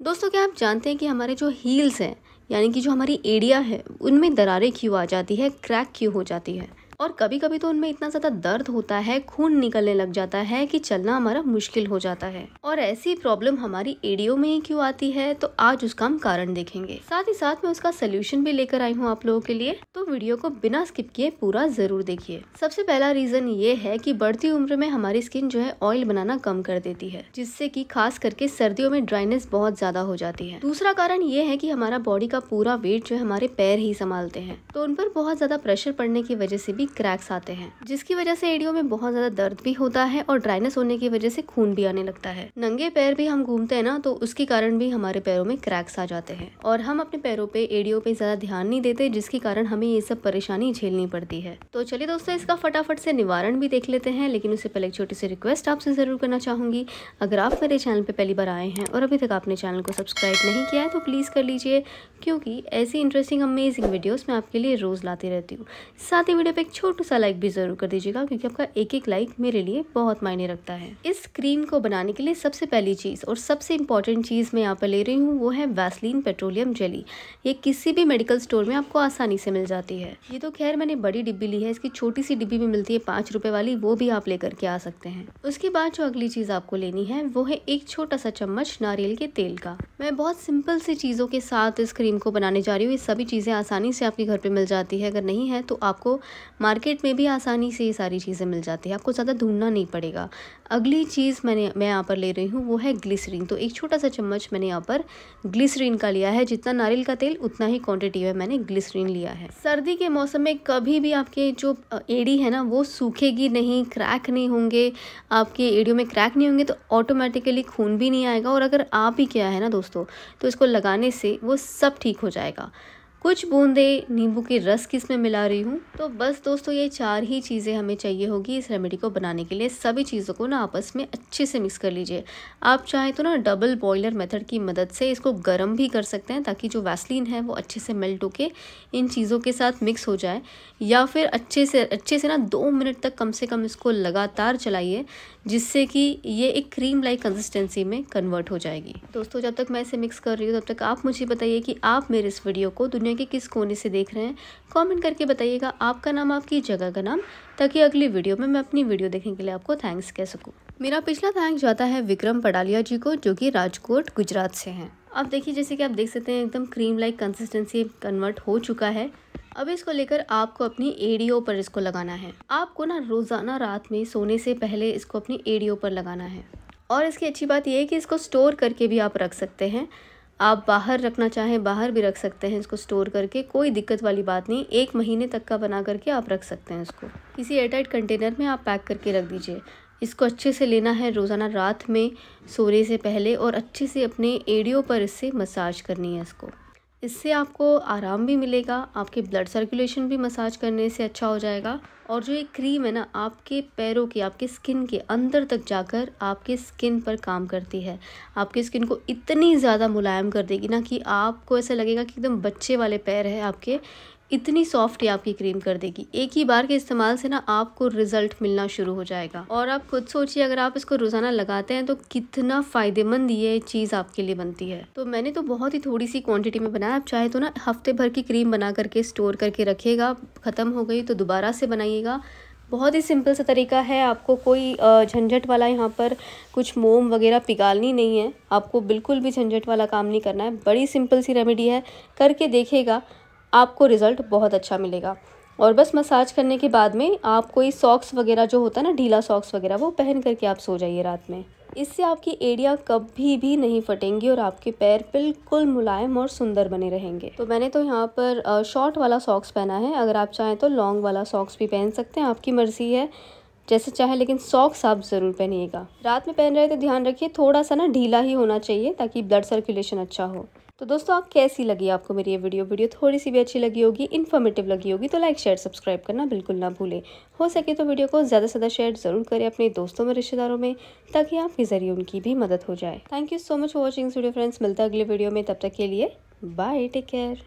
दोस्तों, क्या आप जानते हैं कि हमारे जो हील्स हैं, यानी कि जो हमारी एड़िया है, उनमें दरारें क्यों आ जाती है क्रैक क्यों हो जाती है? और कभी कभी तो उनमें इतना ज़्यादा दर्द होता है, खून निकलने लग जाता है कि चलना हमारा मुश्किल हो जाता है। और ऐसी प्रॉब्लम हमारी एडियो में ही क्यों आती है तो आज उसका हम कारण देखेंगे। साथ ही साथ में उसका सोल्यूशन भी लेकर आई हूँ आप लोगों के लिए तो वीडियो को बिना स्किप किए पूरा ज़रूर देखिए। सबसे पहला रीजन ये है की बढ़ती उम्र में हमारी स्किन जो है ऑयल बनाना कम कर देती है, जिससे की खास करके सर्दियों में ड्राइनेस बहुत ज़्यादा हो जाती है। दूसरा कारण ये है की हमारा बॉडी का पूरा वेट जो है हमारे पैर ही संभालते हैं तो उन पर बहुत ज़्यादा प्रेशर पड़ने की वजह से भी क्रैक्स आते हैं, जिसकी वजह से एडियो में बहुत ज़्यादा दर्द भी होता है और ड्राइनेस होने की वजह से खून भी आने लगता है। नंगे पैर भी हम घूमते हैं ना तो उसके कारण भी हमारे पैरों में क्रैक्स आ जाते हैं। और हम अपने पैरों पे, एडियो पे ज़्यादा ध्यान नहीं देते, जिसके कारण हमें ये सब परेशानी झेलनी पड़ती है। तो चलिए दोस्तों, इसका फटाफट से निवारण भी देख लेते हैं, लेकिन उससे पहले एक छोटी सी रिक्वेस्ट आपसे ज़रूर करना चाहूँगी। अगर आप मेरे चैनल पे पहली बार आए हैं और अभी तक आपने चैनल को सब्सक्राइब नहीं किया है तो प्लीज़ कर लीजिए, क्योंकि ऐसी इंटरेस्टिंग अमेजिंग वीडियोस मैं आपके लिए रोज लाती रहती हूँ। साथ ही वीडियो पे एक छोटा सा लाइक भी ज़रूर कर दीजिएगा, क्योंकि आपका एक एक लाइक मेरे लिए बहुत मायने रखता है। इस क्रीम को बनाने के लिए सबसे पहली चीज़ और सबसे इम्पोर्टेंट चीज़ मैं यहाँ पर ले रही हूँ, वो है वैसलीन पेट्रोलियम जेली ये किसी भी मेडिकल स्टोर में आपको आसानी से मिल जाती है। ये तो खैर मैंने बड़ी डिब्बी ली है, इसकी छोटी सी डिब्बी भी मिलती है पाँच रुपए वाली, वो भी आप लेकर के आ सकते हैं। उसके बाद जो अगली चीज़ आपको लेनी है, वो है एक छोटा सा चम्मच नारियल के तेल का। मैं बहुत सिंपल सी चीज़ों के साथ इस क्रीम को बनाने जा रही हूँ, ये सभी चीज़ें आसानी से आपके घर पे मिल जाती है। अगर नहीं है तो आपको मार्केट में भी आसानी से ये सारी चीज़ें मिल जाती है, आपको ज़्यादा ढूंढना नहीं पड़ेगा। अगली चीज़ मैंने, मैं यहाँ पर ले रही हूँ, वो है ग्लिसरीन। तो एक छोटा सा चम्मच मैंने यहाँ पर ग्लिसरीन का लिया है, जितना नारियल का तेल, उतना ही क्वांटिटी में मैंने ग्लिसरीन लिया है। सर्दी के मौसम में कभी भी आपके जो एड़ी है ना, वो सूखेगी नहीं, क्रैक नहीं होंगे, आपके एड़ियों में क्रैक नहीं होंगे तो ऑटोमेटिकली खून भी नहीं आएगा। और अगर आप ही क्या है ना दोस्तों तो इसको लगाने से वो सब ठीक हो जाएगा। कुछ बूंदे नींबू के रस की इसमें मिला रही हूँ? तो बस दोस्तों, ये चार ही चीज़ें हमें चाहिए होगी इस रेमेडी को बनाने के लिए। सभी चीज़ों को ना आपस में अच्छे से मिक्स कर लीजिए। आप चाहें तो ना डबल बॉयलर मेथड की मदद से इसको गर्म भी कर सकते हैं ताकि जो वैसलीन है वो अच्छे से मेल्ट होके इन चीज़ों के साथ मिक्स हो जाए। या फिर अच्छे से अच्छे से ना दो मिनट तक कम से कम इसको लगातार चलाइए, जिससे कि ये एक क्रीम लाइक कंसिस्टेंसी में कन्वर्ट हो जाएगी। दोस्तों, जब तक मैं इसे मिक्स कर रही हूँ, तब तक आप मुझे बताइए कि आप मेरे इस वीडियो को दुनिया के किस कोने से देख रहे हैं कमेंट करके बताइएगा। आपका नाम, आपकी जगह का नाम, ताकि अगली वीडियो में मैं अपनी वीडियो देखने के लिए आपको थैंक्स कह सकूँ। मेरा पिछला थैंक जाता है विक्रम पडालिया जी को, जो कि राजकोट, गुजरात से हैं। अब देखिए, जैसे कि आप देख सकते हैं, एकदम क्रीम लाइक कंसिस्टेंसी कन्वर्ट हो चुका है। अब इसको लेकर आपको अपनी एडियो पर इसको लगाना है। आपको ना रोज़ाना रात में सोने से पहले इसको अपनी एडियो पर लगाना है। और इसकी अच्छी बात यह है कि इसको स्टोर करके भी आप रख सकते हैं। आप बाहर रखना चाहें, बाहर भी रख सकते हैं इसको स्टोर करके, कोई दिक्कत वाली बात नहीं, एक महीने तक का बना करके आप रख सकते हैं इसको। किसी एयरटाइट कंटेनर में आप पैक करके रख दीजिए। इसको अच्छे से लेना है रोज़ाना रात में सोने से पहले और अच्छे से अपने एड़ियों पर इससे मसाज करनी है इसको। इससे आपको आराम भी मिलेगा, आपके ब्लड सर्कुलेशन भी मसाज करने से अच्छा हो जाएगा और जो ये क्रीम है ना, आपके पैरों के, आपके स्किन के अंदर तक जाकर आपके स्किन पर काम करती है। आपकी स्किन को इतनी ज़्यादा मुलायम कर देगी ना कि आपको ऐसा लगेगा कि एकदम बच्चे वाले पैर है आपके इतनी सॉफ्ट ही आपकी क्रीम कर देगी। एक ही बार के इस्तेमाल से ना आपको रिज़ल्ट मिलना शुरू हो जाएगा। और आप खुद सोचिए, अगर आप इसको रोज़ाना लगाते हैं तो कितना फ़ायदेमंद ये चीज़ आपके लिए बनती है। तो मैंने तो बहुत ही थोड़ी सी क्वांटिटी में बनाया। आप चाहे तो ना हफ़्ते भर की क्रीम बना करके स्टोर करके रखिएगा। ख़त्म हो गई तो दोबारा से बनाइएगा। बहुत ही सिंपल सा तरीका है। आपको कोई झंझट वाला यहाँ पर कुछ मोम वगैरह पिघालनी नहीं है। आपको बिल्कुल भी झंझट वाला काम नहीं करना है। बड़ी सिंपल सी रेमेडी है। करके देखेगा आपको रिज़ल्ट बहुत अच्छा मिलेगा। और बस मसाज करने के बाद में आप कोई सॉक्स वगैरह जो होता है ना, ढीला सॉक्स वगैरह, वो पहन करके आप सो जाइए रात में। इससे आपकी एड़िया कभी भी नहीं फटेंगी और आपके पैर बिल्कुल मुलायम और सुंदर बने रहेंगे। तो मैंने तो यहाँ पर शॉर्ट वाला सॉक्स पहना है। अगर आप चाहें तो लॉन्ग वाला सॉक्स भी पहन सकते हैं, आपकी मर्ज़ी है। जैसे चाहे, लेकिन सॉक्स आप ज़रूर पहनिएगा। रात में पहन रहे तो ध्यान रखिए, थोड़ा सा ना ढीला ही होना चाहिए ताकि ब्लड सर्कुलेशन अच्छा हो। तो दोस्तों, आप कैसी लगी आपको मेरी ये वीडियो वीडियो थोड़ी सी भी अच्छी लगी होगी इन्फॉर्मेटिव लगी होगी तो लाइक शेयर सब्सक्राइब करना बिल्कुल ना भूलें। हो सके तो वीडियो को ज़्यादा से ज़्यादा शेयर ज़रूर करें अपने दोस्तों में, रिश्तेदारों में, ताकि आपके ज़रिए उनकी भी मदद हो जाए। Thank you so much for watching video friends मिलता है अगले वीडियो में, तब तक के लिए बाय टेक केयर